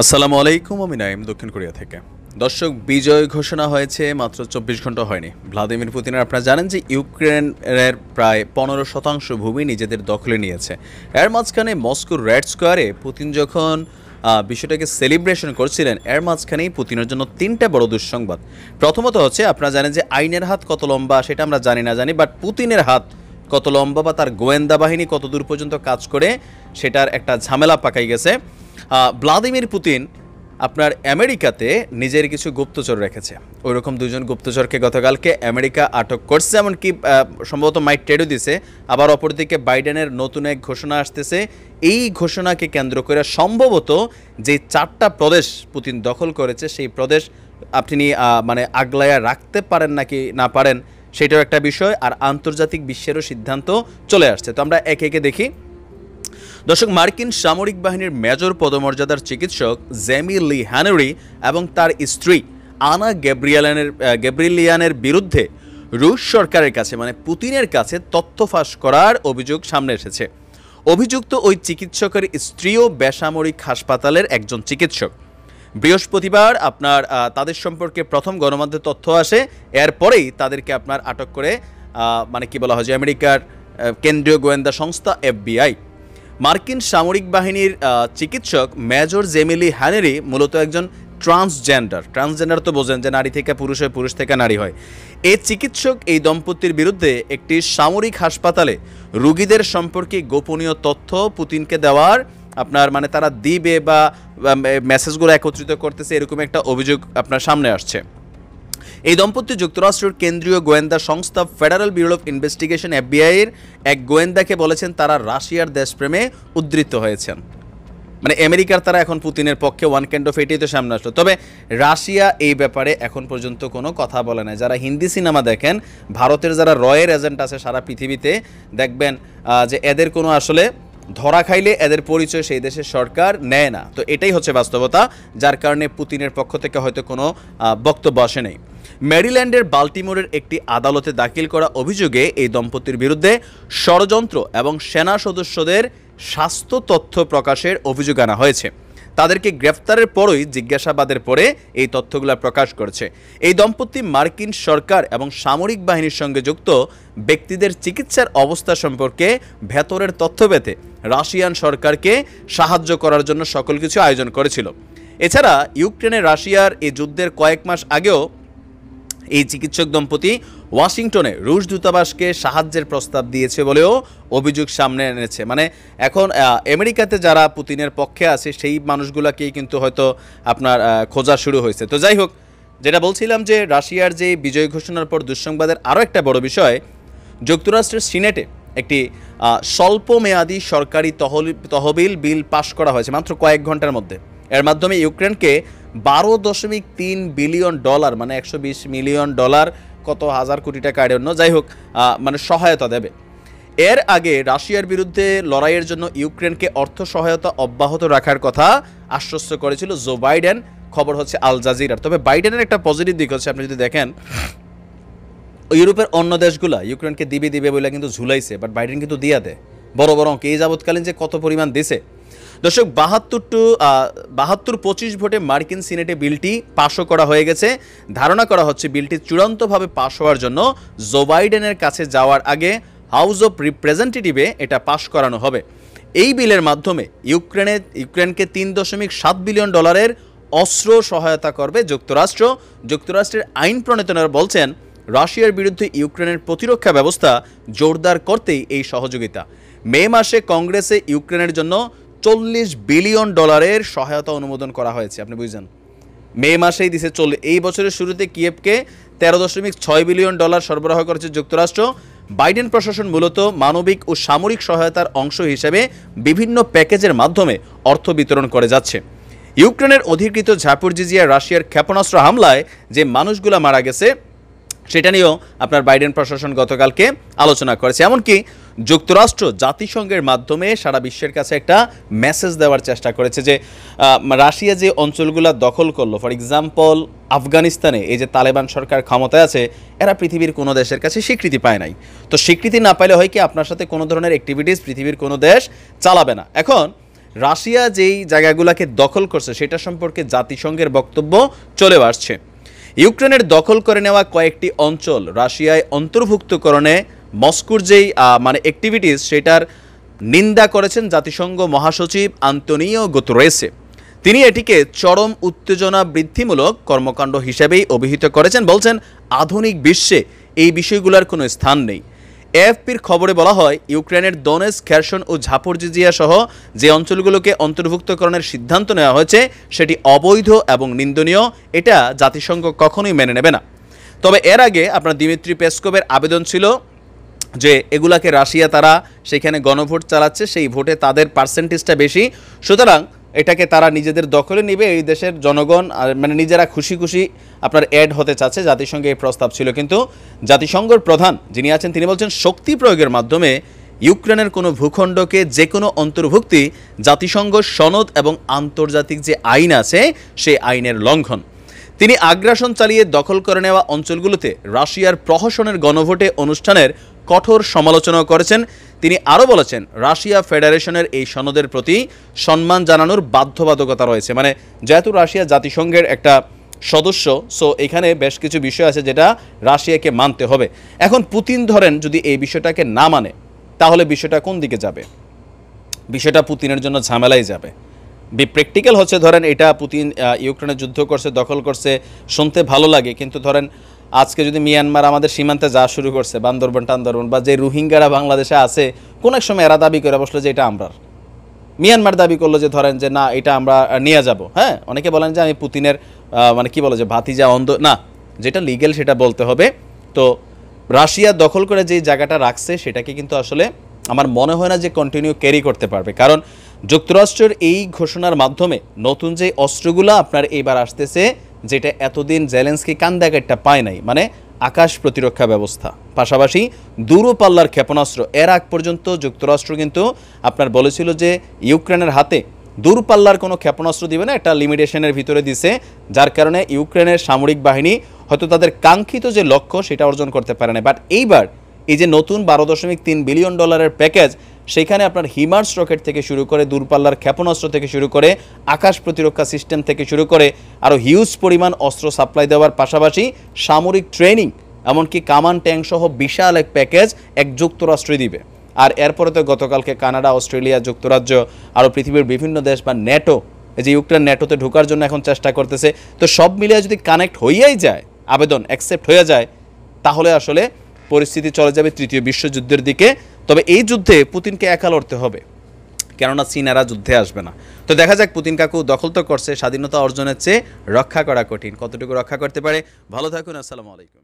আসসালামু আলাইকুম, আমি নাইম দক্ষিণ কোরিয়া থেকে। দর্শক, বিজয় ঘোষণা হয়েছে, মাত্র চব্বিশ ঘণ্টা হয়নি। ভ্লাদিমির পুতিনের আপনারা জানেন যে ইউক্রেনের প্রায় পনেরো শতাংশ ভূমি নিজেদের দখলে নিয়েছে। এর মাঝখানে মস্কোর রেড স্কোয়ারে পুতিন যখন বিষয়টাকে সেলিব্রেশন করছিলেন, এর মাঝখানেই পুতিনের জন্য তিনটা বড় দুঃসংবাদ। প্রথমত হচ্ছে, আপনারা জানেন যে আইনের হাত কত লম্বা, সেটা আমরা জানি না জানি বাট পুতিনের হাত কত লম্বা বা তার গোয়েন্দা বাহিনী কত দূর পর্যন্ত কাজ করে, সেটার একটা ঝামেলা পাকাই গেছে। ভ্লাদিমির পুতিন আপনার আমেরিকাতে নিজের কিছু গুপ্তচর রেখেছে। ওই রকম দুজন গুপ্তচরকে গতকালকে আমেরিকা আটক করছে, এমনকি সম্ভবত মাইক টেডও দিছে। আবার অপরদিকে বাইডেনের নতুন এক ঘোষণা আসতেছে। এই ঘোষণাকে কেন্দ্র করে সম্ভবত যে চারটা প্রদেশ পুতিন দখল করেছে, সেই প্রদেশ আপনি মানে আগলায়া রাখতে পারেন নাকি না পারেন, সেটাও একটা বিষয়। আর আন্তর্জাতিক বিশ্বেরও সিদ্ধান্ত চলে আসছে। তো আমরা একে একে দেখি। দর্শক, মার্কিন সামরিক বাহিনীর মেজর পদমর্যাদার চিকিৎসক জেমি লি হ্যানরি এবং তার স্ত্রী আনা গ্যাব্রিয়ালানের গ্যাব্রিলিয়ানের বিরুদ্ধে রুশ সরকারের কাছে মানে পুতিনের কাছে তথ্য ফাঁস করার অভিযোগ সামনে এসেছে। অভিযুক্ত ওই চিকিৎসকের স্ত্রীও বেসামরিক হাসপাতালের একজন চিকিৎসক। বৃহস্পতিবার আপনার তাদের সম্পর্কে প্রথম গণমাধ্যমে তথ্য আসে, এরপরেই তাদেরকে আপনার আটক করে মানে কি বলা হয় যে, আমেরিকার কেন্দ্রীয় গোয়েন্দা সংস্থা এফবিআই। মার্কিন সামরিক বাহিনীর চিকিৎসক মেজর জেমিলি হ্যানেরি মূলত একজন ট্রান্সজেন্ডার। ট্রান্সজেন্ডার তো বোঝেন যে নারী থেকে পুরুষ হয় পুরুষ থেকে নারী হয়। এই চিকিৎসক এই দম্পতির বিরুদ্ধে একটি সামরিক হাসপাতালে রুগীদের সম্পর্কে গোপনীয় তথ্য পুতিনকে দেওয়ার, আপনার মানে তারা দিবে বা মেসেজগুলো একত্রিত করতেছে, এরকম একটা অভিযোগ আপনার সামনে আসছে। এই দম্পতি যুক্তরাষ্ট্রের কেন্দ্রীয় গোয়েন্দা সংস্থা Federal Bureau of Investigation FBI এর এক গোয়েন্দাকে বলেছেন তারা রাশিয়ার দেশপ্রেমে উদ্ধৃত হয়েছেন। মানে আমেরিকার তারা এখন পুতিনের পক্ষে ওয়ান ক্যান্ড অফ এটাই তো সামনে আসলো। তবে রাশিয়া এই ব্যাপারে এখন পর্যন্ত কোনো কথা বলে না যারা হিন্দি সিনেমা দেখেন, ভারতের যারা রয়ের এজেন্ট আছে সারা পৃথিবীতে, দেখবেন যে এদের কোনো আসলে ধরা খাইলে এদের পরিচয় সেই দেশের সরকার নেয় না। তো এটাই হচ্ছে বাস্তবতা, যার কারণে পুতিনের পক্ষ থেকে হয়তো কোনো বক্তব্য আসে নেই। ম্যারিল্যান্ডের বাল্টিমোরের একটি আদালতে দাখিল করা অভিযোগে এই দম্পতির বিরুদ্ধে ষড়যন্ত্র এবং সেনা সদস্যদের স্বাস্থ্য তথ্য প্রকাশের অভিযোগ আনা হয়েছে। তাদেরকে গ্রেফতারের পরই জিজ্ঞাসাবাদের পরে এই তথ্যগুলো প্রকাশ করেছে। এই দম্পতি মার্কিন সরকার এবং সামরিক বাহিনীর সঙ্গে যুক্ত ব্যক্তিদের চিকিৎসার অবস্থা সম্পর্কে ভেতরের তথ্য পেতে রাশিয়ান সরকারকে সাহায্য করার জন্য সকল কিছু আয়োজন করেছিল। এছাড়া ইউক্রেনে রাশিয়ার এই যুদ্ধের কয়েক মাস আগেও এই চিকিৎসক দম্পতি ওয়াশিংটনে রুশ দূতাবাসকে সাহায্যের প্রস্তাব দিয়েছে বলেও অভিযোগ সামনে এনেছে। মানে এখন আমেরিকাতে যারা পুতিনের পক্ষে আছে সেই মানুষগুলোকেই কিন্তু হয়তো আপনার খোঁজা শুরু হয়েছে। তো যাই হোক যেটা বলছিলাম যে রাশিয়ার যে বিজয় ঘোষণার পর দুঃসংবাদের আরও একটা বড় বিষয় যুক্তরাষ্ট্রের সিনেটে একটি আহ, স্বল্পমেয়াদী সরকারি তহবিল বিল পাশ করা হয়েছে মাত্র কয়েক ঘণ্টার মধ্যে। এর মাধ্যমে ইউক্রেনকে বারো দশমিক তিন বিলিয়ন ডলার মানে একশো বিশ মিলিয়ন ডলার, কত হাজার কোটি টাকা অন্য যাই হোক মানে সহায়তা দেবে। এর আগে রাশিয়ার বিরুদ্ধে লড়াইয়ের জন্য ইউক্রেনকে অর্থ সহায়তা অব্যাহত রাখার কথা আশ্বস্ত করেছিল জো বাইডেন। খবর হচ্ছে আল জাজিরার। তবে বাইডেনের একটা পজিটিভ দিক হচ্ছে, আপনি যদি দেখেন, ইউরোপের অন্য দেশগুলা ইউক্রেনকে দিবে দিবে বলে কিন্তু ঝুলাইছে বাট বাইডেন কিন্তু দিয়া দেয়। বড় বড় অঙ্কে এই যাবৎকালীন যে কত পরিমাণ দিছে দর্শক, বাহাত্তর টু বাহাত্তর পঁচিশ ভোটে মার্কিন সিনেটে বিলটি পাশও করা হয়ে গেছে। ধারণা করা হচ্ছে বিলটি চূড়ান্তভাবে পাশ হওয়ার জন্য জো বাইডেনের কাছে যাওয়ার আগে হাউস অফ রিপ্রেজেন্টেটিভে এটা পাশ করানো হবে। এই বিলের মাধ্যমে ইউক্রেনে, ইউক্রেনকে তিন দশমিক সাত বিলিয়ন ডলারের অস্ত্র সহায়তা করবে যুক্তরাষ্ট্র। যুক্তরাষ্ট্রের আইন প্রণেতারা বলছেন, রাশিয়ার বিরুদ্ধে ইউক্রেনের প্রতিরক্ষা ব্যবস্থা জোরদার করতেই এই সহযোগিতা। মে মাসে কংগ্রেসে ইউক্রেনের জন্য চল্লিশ বিলিয়ন ডলারের সহায়তা অনুমোদন করা হয়েছে, আপনি বুঝছেন? মে মাসেই দিছে চলে এই বছরের শুরুতে কিয়েভকে তেরো দশমিক ছয় বিলিয়ন ডলার সরবরাহ করেছে যুক্তরাষ্ট্র। বাইডেন প্রশাসন মূলত মানবিক ও সামরিক সহায়তার অংশ হিসেবে বিভিন্ন প্যাকেজের মাধ্যমে অর্থ বিতরণ করে যাচ্ছে। ইউক্রেনের অধিকৃত ঝাপুরজিজিয়া রাশিয়ার ক্ষেপণাস্ত্র হামলায় যে মানুষগুলো মারা গেছে সেটা নিয়েও আপনার বাইডেন প্রশাসন গতকালকে আলোচনা করেছে। এমনকি যুক্তরাষ্ট্র জাতিসংঘের মাধ্যমে সারা বিশ্বের কাছে একটা মেসেজ দেওয়ার চেষ্টা করেছে যে রাশিয়া যে অঞ্চলগুলো দখল করল ফর এক্সাম্পল আফগানিস্তানে এই যে তালেবান সরকার ক্ষমতায় আছে, এরা পৃথিবীর কোনো দেশের কাছে স্বীকৃতি পায় নাই। তো স্বীকৃতি না পাইলে হয় কি আপনার সাথে কোনো ধরনের অ্যাক্টিভিটিস পৃথিবীর কোনো দেশ চালাবে না। এখন রাশিয়া যেই জায়গাগুলোকে দখল করছে, সেটা সম্পর্কে জাতিসংঘের বক্তব্য চলে আসছে। ইউক্রেনের দখল করে নেওয়া কয়েকটি অঞ্চল রাশিয়ায় অন্তর্ভুক্তকরণে মস্কোর যেই মানে অ্যাক্টিভিটিস সেটার নিন্দা করেছেন জাতিসংঘ মহাসচিব আন্তনিও রয়েছে তিনি এটিকে চরম উত্তেজনা বৃদ্ধিমূলক কর্মকাণ্ড হিসেবেই অভিহিত করেছেন, বলছেন, আধুনিক বিশ্বে এই বিষয়গুলোর কোনো স্থান নেই। এএফপির খবরে বলা হয়, ইউক্রেনের দনেস খ্যারসন ও ঝাপরজিজিয়া সহ যে অঞ্চলগুলোকে অন্তর্ভুক্তকরণের সিদ্ধান্ত নেওয়া হয়েছে, সেটি অবৈধ এবং নিন্দনীয়, এটা জাতিসংঘ কখনোই মেনে নেবে না। তবে এর আগে আপনার দিমিত্রি পেসকোভের আবেদন ছিল যে এগুলাকে রাশিয়া তারা সেখানে গণভোট চালাচ্ছে, সেই ভোটে তাদের পার্সেন্টেজটা বেশি। সুতরাং এটাকে তারা নিজেদের দখলে নিবে, এই দেশের জনগণ মানে নিজেরা খুশি খুশি আপনার অ্যাড হতে চাচ্ছে, জাতিসংঘে এই প্রস্তাব ছিল। কিন্তু জাতিসংঘের প্রধান যিনি আছেন, তিনি বলছেন, শক্তি প্রয়োগের মাধ্যমে ইউক্রেনের কোনো ভূখণ্ডকে যে কোনো অন্তর্ভুক্তি, জাতিসংঘ সনদ এবং আন্তর্জাতিক যে আইন আছে, সেই আইনের লঙ্ঘন। তিনি আগ্রাসন চালিয়ে দখল করে নেওয়া অঞ্চলগুলোতে রাশিয়ার প্রহসনের গণভোটে অনুষ্ঠানের কঠোর সমালোচনা করেছেন। তিনি আরও বলেছেন, রাশিয়া ফেডারেশনের এই সনদের প্রতি সম্মান জানানোর বাধ্যবাধকতা রয়েছে। মানে যেহেতু রাশিয়া জাতিসংঘের একটা সদস্য সো এখানে বেশ কিছু বিষয় আছে যেটা রাশিয়াকে মানতে হবে। এখন পুতিন ধরেন যদি এই বিষয়টাকে না মানে তাহলে বিষয়টা কোন দিকে যাবে? বিষয়টা পুতিনের জন্য ঝামেলাই যাবে। বি প্র্যাকটিক্যাল হচ্ছে ধরেন, এটা পুতিন ইউক্রেনে যুদ্ধ করছে, দখল করছে, শুনতে ভালো লাগে, কিন্তু ধরেন আজকে যদি মিয়ানমার আমাদের সীমান্তে যা শুরু করছে, বান্দরবন, টান্দরবন বা যে রোহিঙ্গারা বাংলাদেশে আছে, কোন এক সময় এরা দাবি করে বসল যে এটা আমরার। মিয়ানমার দাবি করল যে ধরেন যে না, এটা আমরা নিয়ে যাব। হ্যাঁ অনেকে বলেন যে আমি পুতিনের মানে কি বলে যে ভাতিজা অন্ধ, না, যেটা লিগেল সেটা বলতে হবে। তো রাশিয়া দখল করে যে জায়গাটা রাখছে, সেটাকে কিন্তু আসলে আমার মনে হয় না যে কন্টিনিউ ক্যারি করতে পারবে। কারণ যুক্তরাষ্ট্রের এই ঘোষণার মাধ্যমে নতুন যে অস্ত্রগুলো আপনার এইবার আসতেছে যেটা এতদিন জেলেন্সকি কান্দাকারটা পায় নাই মানে আকাশ প্রতিরক্ষা ব্যবস্থা। পাশাপাশি দূরপাল্লার ক্ষেপণাস্ত্র, এর আগ পর্যন্ত যুক্তরাষ্ট্র কিন্তু আপনার বলেছিল যে ইউক্রেনের হাতে দূরপাল্লার কোনো ক্ষেপণাস্ত্র দিবে না একটা লিমিটেশনের ভিতরে দিছে, যার কারণে ইউক্রেনের সামরিক বাহিনী হয়তো তাদের কাঙ্ক্ষিত যে লক্ষ্য সেটা অর্জন করতে পারে না। বাট এইবার এই যে নতুন বারো দশমিক তিন বিলিয়ন ডলারের প্যাকেজ সেখানে আপনার হিমার্স রকেট থেকে শুরু করে দূরপাল্লার ক্ষেপণাস্ত্র থেকে শুরু করে আকাশ প্রতিরক্ষা সিস্টেম থেকে শুরু করে আরও হিউজ পরিমাণ অস্ত্র সাপ্লাই দেওয়ার পাশাপাশি সামরিক ট্রেনিং, এমনকি কামান ট্যাঙ্ক সহ বিশাল এক প্যাকেজ এক যুক্তরাষ্ট্রই দিবে। আর এরপরে তো গতকালকে কানাডা, অস্ট্রেলিয়া, যুক্তরাজ্য, আরও পৃথিবীর বিভিন্ন দেশ বা ন্যাটো, এই যে ইউক্রেন ন্যাটোতে ঢোকার জন্য এখন চেষ্টা করতেছে, তো সব মিলিয়ে যদি কানেক্ট হইয়াই যায়, আবেদন অ্যাকসেপ্ট হয়ে যায়, তাহলে আসলে পরিস্থিতি চলে যাবে তৃতীয় বিশ্বযুদ্ধের দিকে। তবে এই যুদ্ধে পুতিনকে একা লড়তে হবে, কেননা চীনারা যুদ্ধে আসবে না। তো দেখা যাক, পুতিন কাকু দখল তো করছে, স্বাধীনতা অর্জনের চেয়ে রক্ষা করা কঠিন। কতটুকু রক্ষা করতে পারে? ভালো থাকুন, আসসালামু আলাইকুম।